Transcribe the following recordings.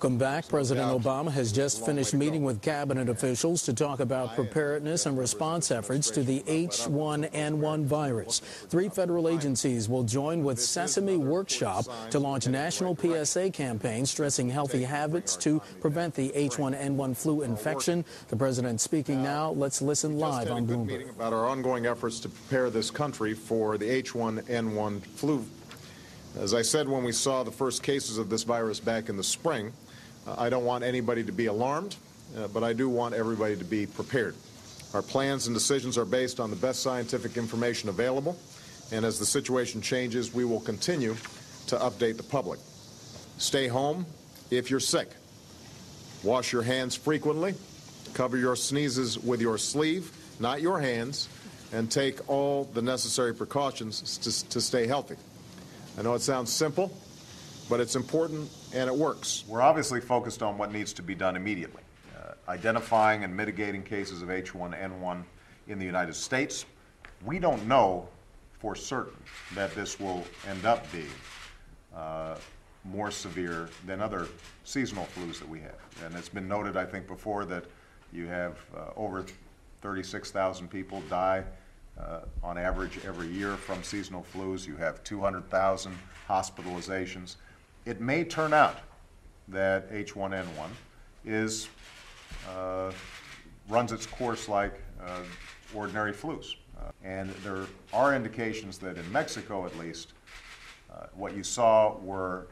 Welcome back. President Obama has just finished meeting with cabinet officials to talk about preparedness and response efforts to the H1N1 virus. Three federal agencies will join with Sesame Workshop to launch national PSA campaigns stressing healthy habits to prevent the H1N1 flu infection. The president speaking now. Let's listen live on Bloomberg. About our ongoing efforts to prepare this country for the H1N1 flu as I said when we saw the first cases of this virus back in the spring, I don't want anybody to be alarmed, uh, but I do want everybody to be prepared. Our plans and decisions are based on the best scientific information available, and as the situation changes, we will continue to update the public. Stay home if you're sick. Wash your hands frequently. Cover your sneezes with your sleeve, not your hands, and take all the necessary precautions to, to stay healthy. I know it sounds simple, but it's important and it works. We're obviously focused on what needs to be done immediately uh, identifying and mitigating cases of H1N1 in the United States. We don't know for certain that this will end up being uh, more severe than other seasonal flus that we have. And it's been noted, I think, before that you have uh, over 36,000 people die uh, on average every year from seasonal flus. You have 200,000 hospitalizations. It may turn out that H1N1 is uh, runs its course like uh, ordinary flus. Uh, and there are indications that in Mexico, at least, uh, what you saw were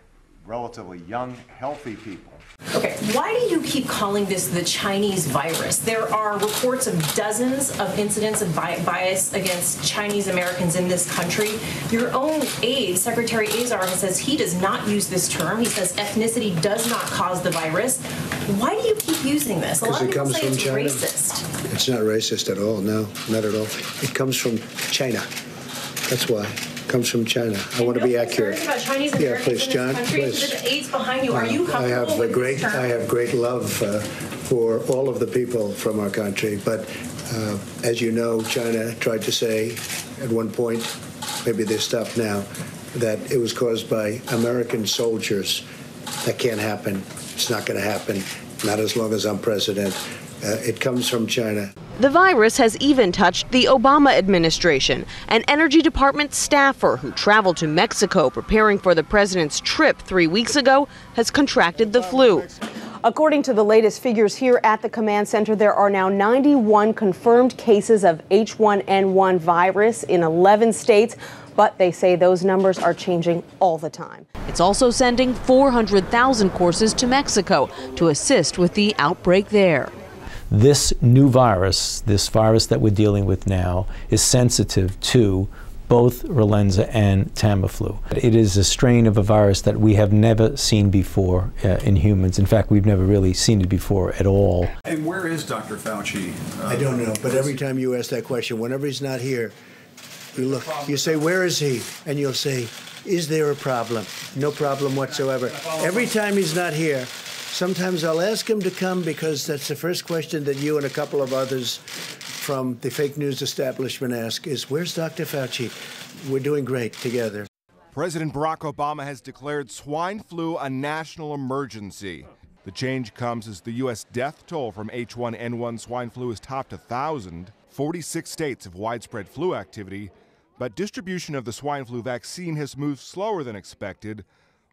relatively young, healthy people. Okay, why do you keep calling this the Chinese virus? There are reports of dozens of incidents of bias against Chinese Americans in this country. Your own aide, Secretary Azar, says he does not use this term. He says ethnicity does not cause the virus. Why do you keep using this? A lot of it people comes say from it's China. racist. It's not racist at all. No, not at all. It comes from China. That's why comes from China. I want to be accurate. About Chinese yeah, please, John. Please. the aides behind you. Are you I have a great. I have great love uh, for all of the people from our country, but uh, as you know, China tried to say at one point, maybe they stopped now, that it was caused by American soldiers. That can't happen. It's not going to happen. Not as long as I'm president. Uh, it comes from China. The virus has even touched the Obama administration. An Energy Department staffer who traveled to Mexico preparing for the president's trip three weeks ago has contracted the flu. According to the latest figures here at the command center, there are now 91 confirmed cases of H1N1 virus in 11 states, but they say those numbers are changing all the time. It's also sending 400,000 courses to Mexico to assist with the outbreak there. This new virus, this virus that we're dealing with now, is sensitive to both Relenza and Tamiflu. It is a strain of a virus that we have never seen before uh, in humans. In fact, we've never really seen it before at all. And where is Dr. Fauci? I don't know, but every time you ask that question, whenever he's not here, you look, you say, "Where is he?" And you'll say, "Is there a problem?" No problem whatsoever. Every time he's not here, sometimes I'll ask him to come because that's the first question that you and a couple of others from the fake news establishment ask: "Is where's Dr. Fauci?" We're doing great together. President Barack Obama has declared swine flu a national emergency. The change comes as the U.S. death toll from H1N1 swine flu has topped 1,000. 46 states have widespread flu activity, but distribution of the swine flu vaccine has moved slower than expected.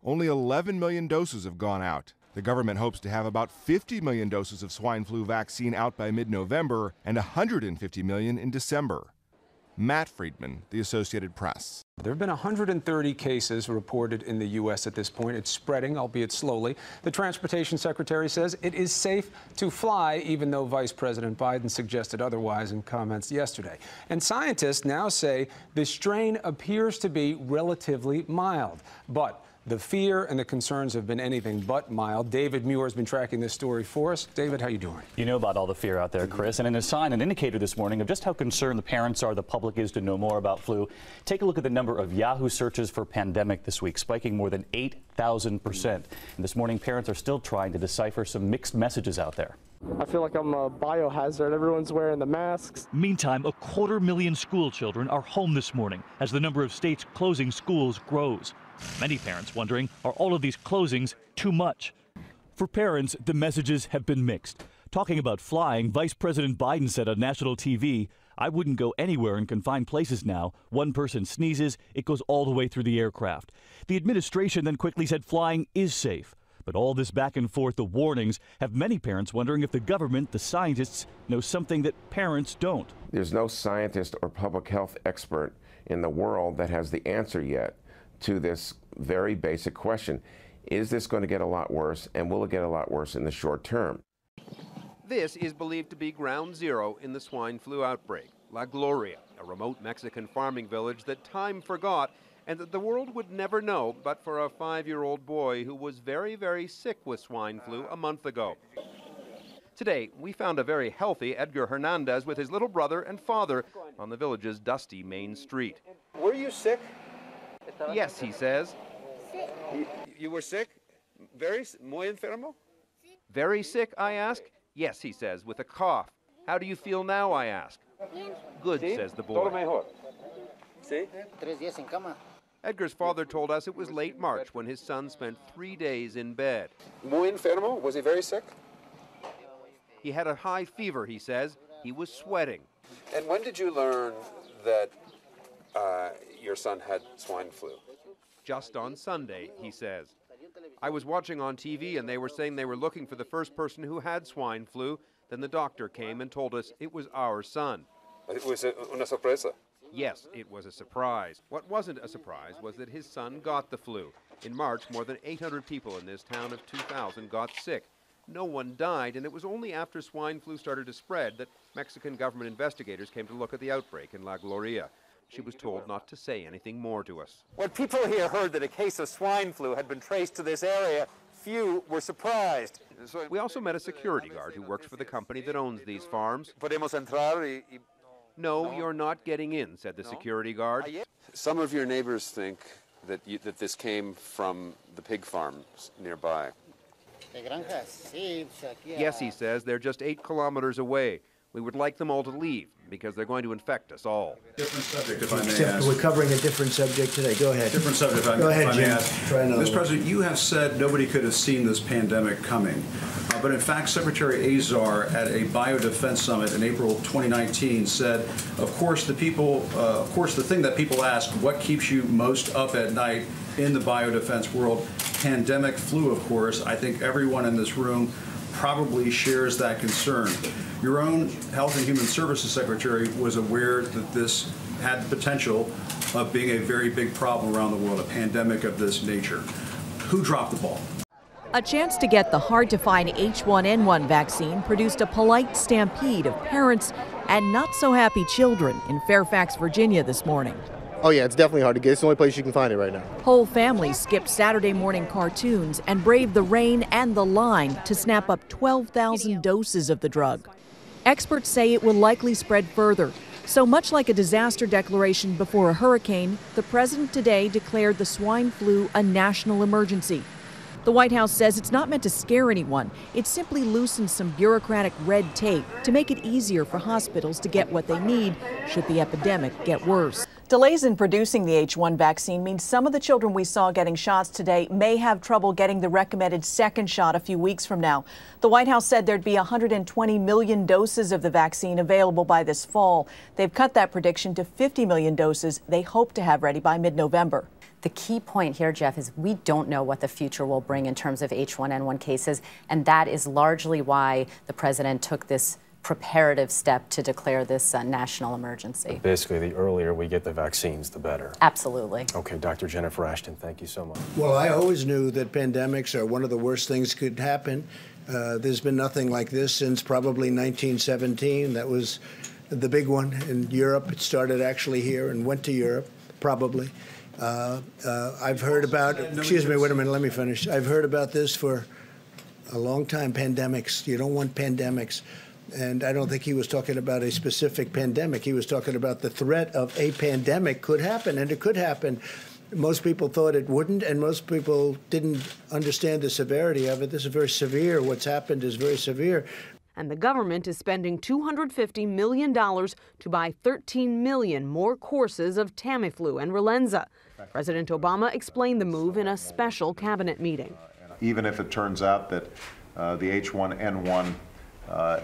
Only 11 million doses have gone out. The government hopes to have about 50 million doses of swine flu vaccine out by mid November and 150 million in December. Matt Friedman, The Associated Press. There have been 130 cases reported in the U.S. at this point. It's spreading, albeit slowly. The transportation secretary says it is safe to fly, even though Vice President Biden suggested otherwise in comments yesterday. And scientists now say the strain appears to be relatively mild. But the fear and the concerns have been anything but mild. David Muir has been tracking this story for us. David, how are you doing? You know about all the fear out there, Chris. And in a sign, an indicator this morning of just how concerned the parents are, the public is to know more about flu. Take a look at the number of Yahoo searches for pandemic this week, spiking more than 8,000%. And this morning, parents are still trying to decipher some mixed messages out there. I feel like I'm a biohazard. Everyone's wearing the masks. Meantime, a quarter million school children are home this morning as the number of states closing schools grows. Many parents wondering, are all of these closings too much? For parents, the messages have been mixed. Talking about flying, Vice President Biden said on national TV, I wouldn't go anywhere in confined places now. One person sneezes, it goes all the way through the aircraft. The administration then quickly said flying is safe. But all this back and forth, the warnings, have many parents wondering if the government, the scientists, know something that parents don't. There's no scientist or public health expert in the world that has the answer yet to this very basic question. Is this going to get a lot worse, and will it get a lot worse in the short term? This is believed to be ground zero in the swine flu outbreak. La Gloria, a remote Mexican farming village that time forgot and that the world would never know but for a five year old boy who was very, very sick with swine flu a month ago. Today, we found a very healthy Edgar Hernandez with his little brother and father on the village's dusty main street. Were you sick? Yes, he says. You, you were sick? Very, muy enfermo? Very sick, I ask. Yes, he says, with a cough. How do you feel now, I ask. Good, says the boy. Edgar's father told us it was late March when his son spent three days in bed. Muy enfermo? Was he very sick? He had a high fever, he says. He was sweating. And when did you learn that uh, your son had swine flu? Just on Sunday, he says. I was watching on TV and they were saying they were looking for the first person who had swine flu. Then the doctor came and told us it was our son. It was una sorpresa. Yes, it was a surprise. What wasn't a surprise was that his son got the flu. In March, more than 800 people in this town of 2,000 got sick. No one died, and it was only after swine flu started to spread that Mexican government investigators came to look at the outbreak in La Gloria. She was told not to say anything more to us. When people here heard that a case of swine flu had been traced to this area, few were surprised. We also met a security guard who works for the company that owns these farms. Podemos entrar y, y no, you're not getting in, said the security guard. Some of your neighbors think that, you, that this came from the pig farms nearby. Yes, he says, they're just eight kilometers away. We would like them all to leave because they're going to infect us all. Different subject, if I may Except ask. We're covering a different subject today. Go ahead. Different subject, if I, Go if ahead, I may ask. Try Mr. President, you have said nobody could have seen this pandemic coming. Uh, but in fact, Secretary Azar at a biodefense summit in April 2019 said, of course, the people, uh, of course, the thing that people ask, what keeps you most up at night in the biodefense world? Pandemic flu, of course. I think everyone in this room probably shares that concern. Your own Health and Human Services Secretary was aware that this had the potential of being a very big problem around the world, a pandemic of this nature. Who dropped the ball? A chance to get the hard to find H1N1 vaccine produced a polite stampede of parents and not so happy children in Fairfax, Virginia this morning. Oh, yeah, it's definitely hard to get. It's the only place you can find it right now. Whole families skipped Saturday morning cartoons and braved the rain and the line to snap up 12,000 doses of the drug. Experts say it will likely spread further. So much like a disaster declaration before a hurricane, the president today declared the swine flu a national emergency. The White House says it's not meant to scare anyone. It simply loosens some bureaucratic red tape to make it easier for hospitals to get what they need should the epidemic get worse. Delays in producing the H1 vaccine means some of the children we saw getting shots today may have trouble getting the recommended second shot a few weeks from now. The White House said there'd be 120 million doses of the vaccine available by this fall. They've cut that prediction to 50 million doses they hope to have ready by mid November. The key point here, Jeff, is we don't know what the future will bring in terms of H1N1 cases, and that is largely why the president took this preparative step to declare this uh, national emergency. Basically, the earlier we get the vaccines, the better. Absolutely. Okay, Dr. Jennifer Ashton, thank you so much. Well, I always knew that pandemics are one of the worst things could happen. Uh, there's been nothing like this since probably 1917. That was the big one in Europe. It started actually here and went to Europe, probably. Uh, uh, I've heard about, excuse me, wait a minute, let me finish. I've heard about this for a long time pandemics. You don't want pandemics. And I don't think he was talking about a specific pandemic. He was talking about the threat of a pandemic could happen, and it could happen. Most people thought it wouldn't, and most people didn't understand the severity of it. This is very severe. What's happened is very severe. And the government is spending $250 million to buy 13 million more courses of Tamiflu and Relenza. President Obama explained the move in a special cabinet meeting. even if it turns out that uh, the H1N1 uh,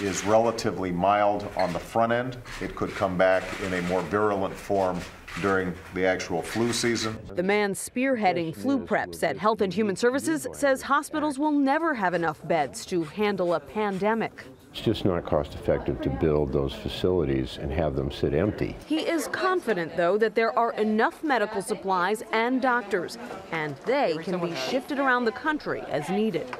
is relatively mild on the front end, it could come back in a more virulent form during the actual flu season. The man spearheading flu preps at Health and Human Services says hospitals will never have enough beds to handle a pandemic. It's just not cost effective to build those facilities and have them sit empty. He is confident, though, that there are enough medical supplies and doctors, and they can be shifted around the country as needed.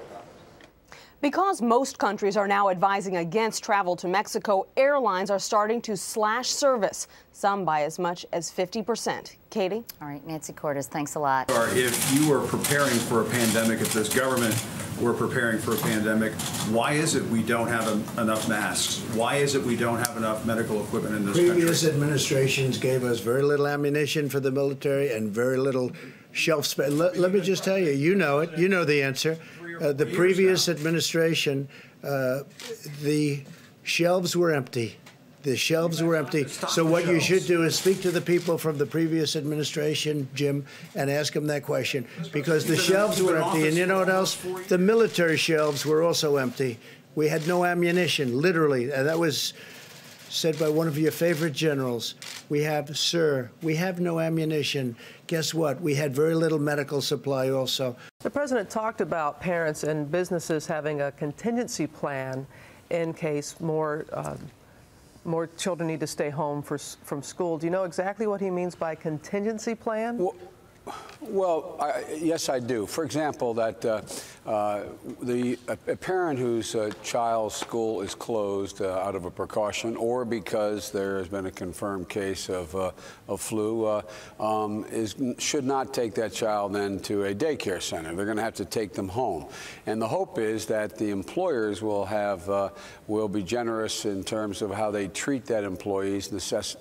Because most countries are now advising against travel to Mexico, airlines are starting to slash service, some by as much as 50%. Katie? All right, Nancy Cordes, thanks a lot. If you are preparing for a pandemic, if this government were preparing for a pandemic, why is it we don't have en- enough masks? Why is it we don't have enough medical equipment in this Previous country? administrations gave us very little ammunition for the military and very little shelf space. Let, let me just tell you, you know it. You know the answer. Uh, the previous administration, uh, the shelves were empty. The shelves were empty. So what you should do is speak to the people from the previous administration, Jim, and ask them that question because the shelves were empty. And you know what else? The military shelves were also empty. We had no ammunition, literally. And that was said by one of your favorite generals. We have, sir, we have no ammunition. Guess what? We had very little medical supply also. The president talked about parents and businesses having a contingency plan in case more um, more children need to stay home for, from school. Do you know exactly what he means by contingency plan? Well, I, yes, I do. For example, that uh, uh, the a, parent whose uh, child's school is closed uh, out of a precaution, or because there has been a confirmed case of, uh, of flu, uh, um, is should not take that child then to a daycare center. They're going to have to take them home, and the hope is that the employers will have will be generous in terms of how they treat that employee's necess-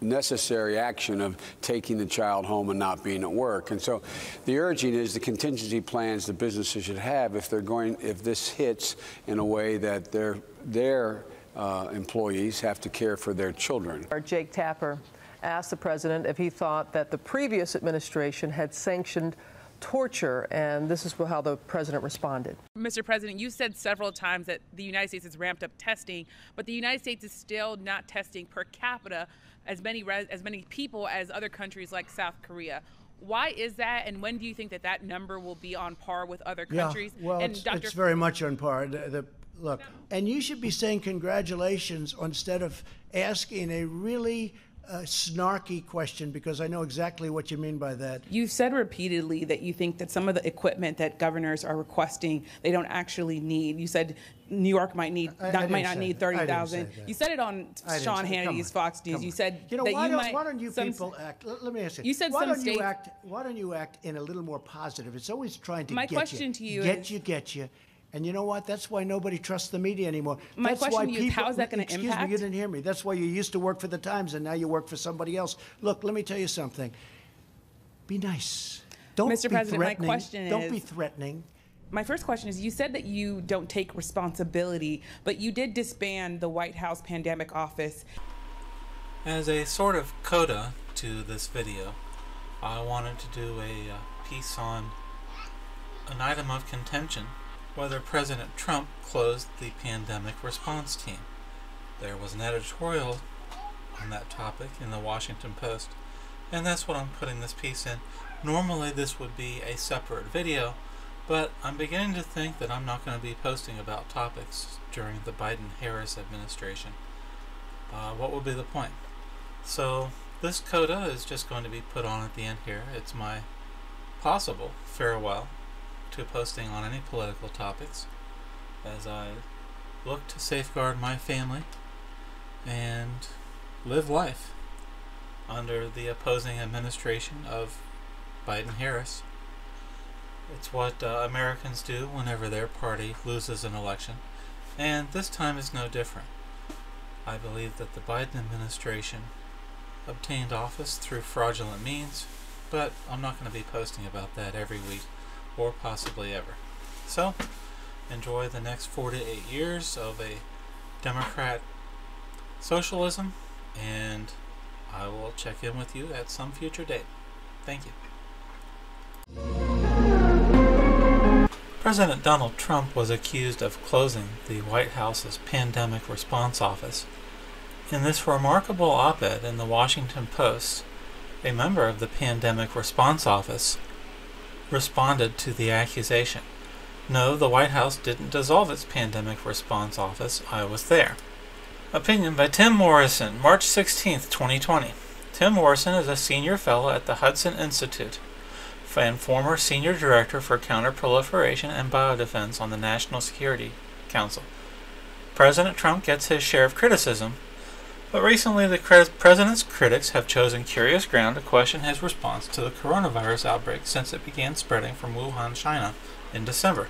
necessary action of taking the child home and not being at work. And so the urging is the contingency plans the businesses should have if they're going, if this hits in a way that their, their uh, employees have to care for their children. Our Jake Tapper asked the president if he thought that the previous administration had sanctioned torture, and this is how the president responded. Mr. President, you said several times that the United States has ramped up testing, but the United States is still not testing per capita as many res- as many people as other countries like South Korea. Why is that, and when do you think that that number will be on par with other countries? Yeah, well, and it's, Dr. it's very much on par. The, the- look, and you should be saying congratulations instead of asking a really uh, snarky question because I know exactly what you mean by that. You've said repeatedly that you think that some of the equipment that governors are requesting they don't actually need. You said New York might need I- I not, might not need thirty thousand. You said it on Sean Hannity's Fox News. You said you know that why you don't, might. why don't you some- people act? Let, me ask you. You said why some don't you act? Why don't you act in a little more positive? It's always trying to My get you. question to you get is- you, get you. And you know what? That's why nobody trusts the media anymore. My That's question why to you is, people, how is that gonna impact? excuse me, you didn't hear me. That's why you used to work for the Times and now you work for somebody else. Look, let me tell you something. Be nice. Don't Mr. be President, my threatening. question Don't is- be threatening. My first question is you said that you don't take responsibility, but you did disband the White House pandemic office. As a sort of coda to this video, I wanted to do a uh, piece on an item of contention whether President Trump closed the pandemic response team. There was an editorial on that topic in the Washington Post, and that's what I'm putting this piece in. Normally, this would be a separate video, but I'm beginning to think that I'm not going to be posting about topics during the Biden Harris administration. Uh, what would be the point? So, this coda is just going to be put on at the end here. It's my possible farewell to posting on any political topics as I look to safeguard my family and live life under the opposing administration of Biden Harris. It's what uh, Americans do whenever their party loses an election, and this time is no different. I believe that the Biden administration obtained office through fraudulent means, but I'm not going to be posting about that every week or possibly ever. So, enjoy the next four to eight years of a Democrat socialism, and I will check in with you at some future date. Thank you. President Donald Trump was accused of closing the White House's Pandemic Response Office. In this remarkable op ed in the Washington Post, a member of the Pandemic Response Office responded to the accusation. No, the White House didn't dissolve its Pandemic Response Office. I was there. Opinion by Tim Morrison, March 16, 2020. Tim Morrison is a senior fellow at the Hudson Institute and former senior director for counterproliferation and biodefense on the National Security Council. President Trump gets his share of criticism, but recently the president's critics have chosen curious ground to question his response to the coronavirus outbreak since it began spreading from Wuhan, China in December.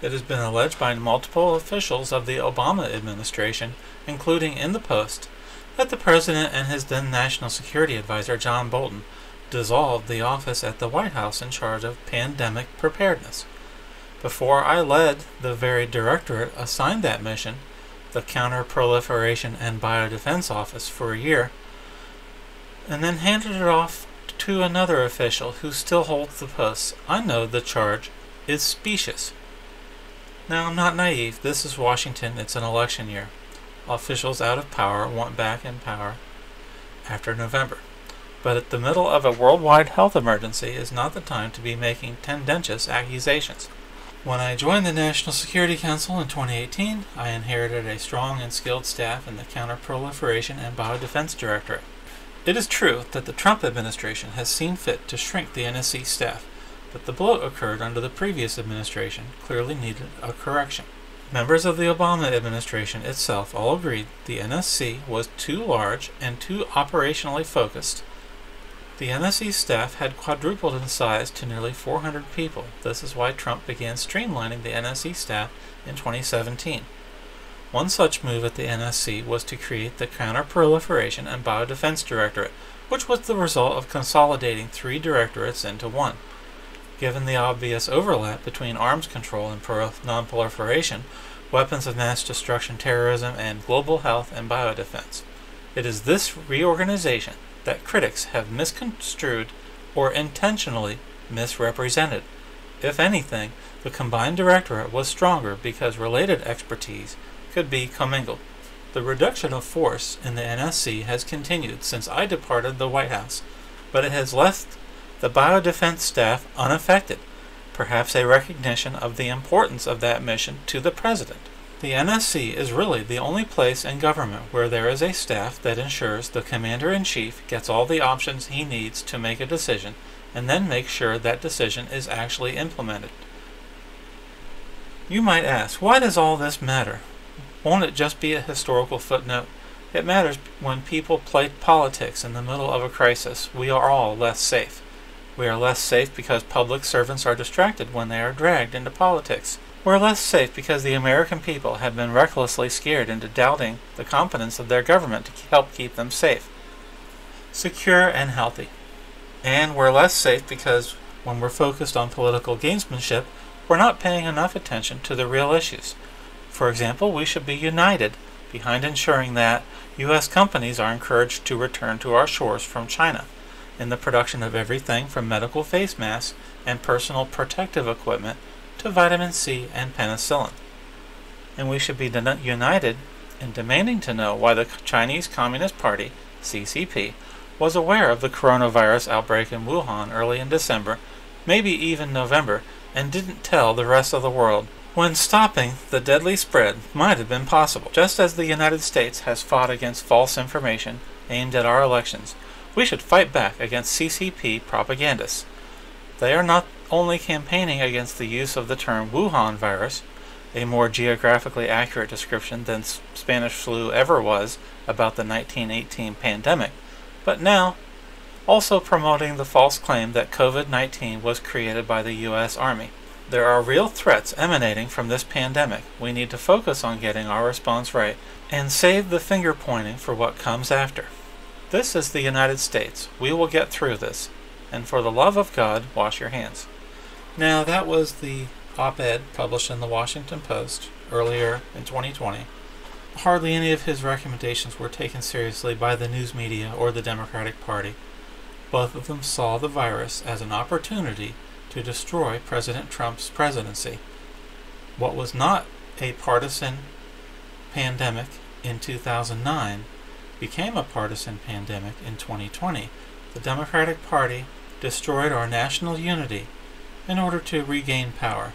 It has been alleged by multiple officials of the Obama administration, including in the Post, that the president and his then National Security Advisor John Bolton dissolved the office at the White House in charge of pandemic preparedness. Before I led the very directorate assigned that mission, the Counterproliferation and Biodefense Office, for a year, and then handed it off to another official who still holds the post. I know the charge is specious. Now, I'm not naive. This is Washington. It's an election year. Officials out of power want back in power after November but at the middle of a worldwide health emergency is not the time to be making tendentious accusations. When I joined the National Security Council in 2018, I inherited a strong and skilled staff in the Counterproliferation and Biodefense Directorate. It is true that the Trump administration has seen fit to shrink the NSC staff, but the bloat occurred under the previous administration clearly needed a correction. Members of the Obama administration itself all agreed the NSC was too large and too operationally focused the NSC staff had quadrupled in size to nearly 400 people. This is why Trump began streamlining the NSC staff in 2017. One such move at the NSC was to create the Counterproliferation and Biodefense Directorate, which was the result of consolidating three directorates into one. Given the obvious overlap between arms control and nonproliferation, weapons of mass destruction, terrorism, and global health and biodefense, it is this reorganization that critics have misconstrued or intentionally misrepresented. If anything, the combined directorate was stronger because related expertise could be commingled. The reduction of force in the NSC has continued since I departed the White House, but it has left the biodefense staff unaffected, perhaps a recognition of the importance of that mission to the President. The NSC is really the only place in government where there is a staff that ensures the Commander in Chief gets all the options he needs to make a decision and then makes sure that decision is actually implemented. You might ask, why does all this matter? Won't it just be a historical footnote? It matters when people play politics in the middle of a crisis. We are all less safe. We are less safe because public servants are distracted when they are dragged into politics. We're less safe because the American people have been recklessly scared into doubting the competence of their government to help keep them safe, secure, and healthy. And we're less safe because when we're focused on political gamesmanship, we're not paying enough attention to the real issues. For example, we should be united behind ensuring that U.S. companies are encouraged to return to our shores from China in the production of everything from medical face masks and personal protective equipment to vitamin C and penicillin. And we should be united in demanding to know why the Chinese Communist Party, CCP, was aware of the coronavirus outbreak in Wuhan early in December, maybe even November, and didn't tell the rest of the world when stopping the deadly spread might have been possible. Just as the United States has fought against false information aimed at our elections, we should fight back against CCP propagandists. They are not only campaigning against the use of the term Wuhan virus, a more geographically accurate description than Spanish flu ever was about the 1918 pandemic, but now also promoting the false claim that COVID 19 was created by the U.S. Army. There are real threats emanating from this pandemic. We need to focus on getting our response right and save the finger pointing for what comes after. This is the United States. We will get through this. And for the love of God, wash your hands. Now, that was the op ed published in the Washington Post earlier in 2020. Hardly any of his recommendations were taken seriously by the news media or the Democratic Party. Both of them saw the virus as an opportunity to destroy President Trump's presidency. What was not a partisan pandemic in 2009 became a partisan pandemic in 2020. The Democratic Party destroyed our national unity in order to regain power.